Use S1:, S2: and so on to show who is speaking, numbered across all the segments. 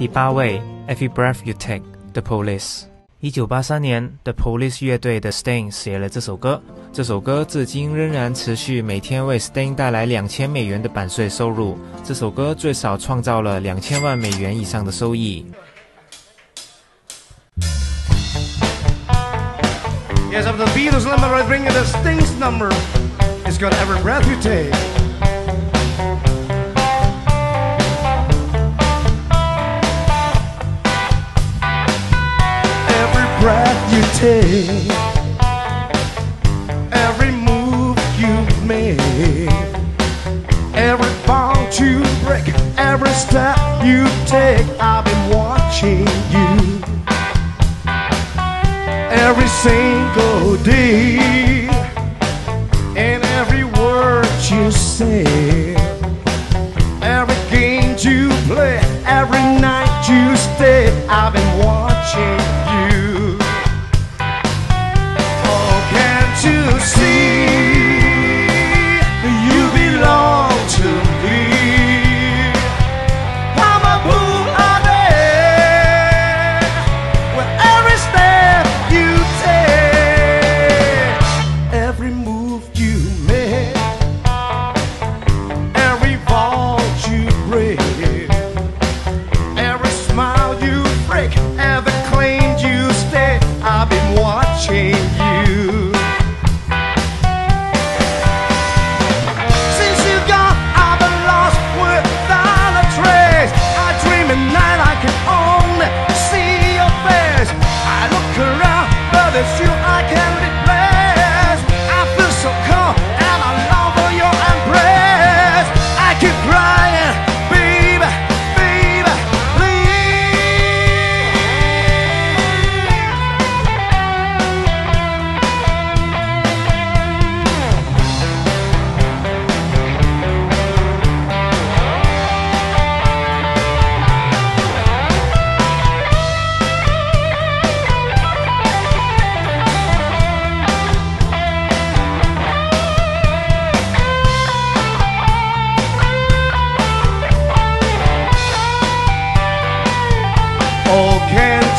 S1: 第八位，Every Breath You Take，The Police。一九八三年，The Police 乐队的 Sting 写了这首歌。这首歌至今仍然持续每天为 Sting 带来两千美元的版税收入。这首歌最少创造了两千万美元以上的收益。
S2: Yes, of the Beatles number, I bring you the Stings number. It's got every breath you take. Breath you take, every move you make, every bond you break, every step you take, I've been watching you. Every single day. And every word you say. Every game you play. Every night you stay. I've been watching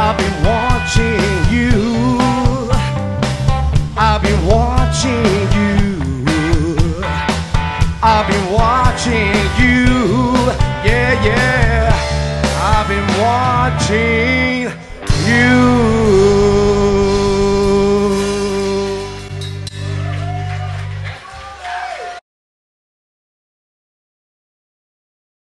S2: I've been watching you. I've been watching you. I've been watching you. Yeah, yeah.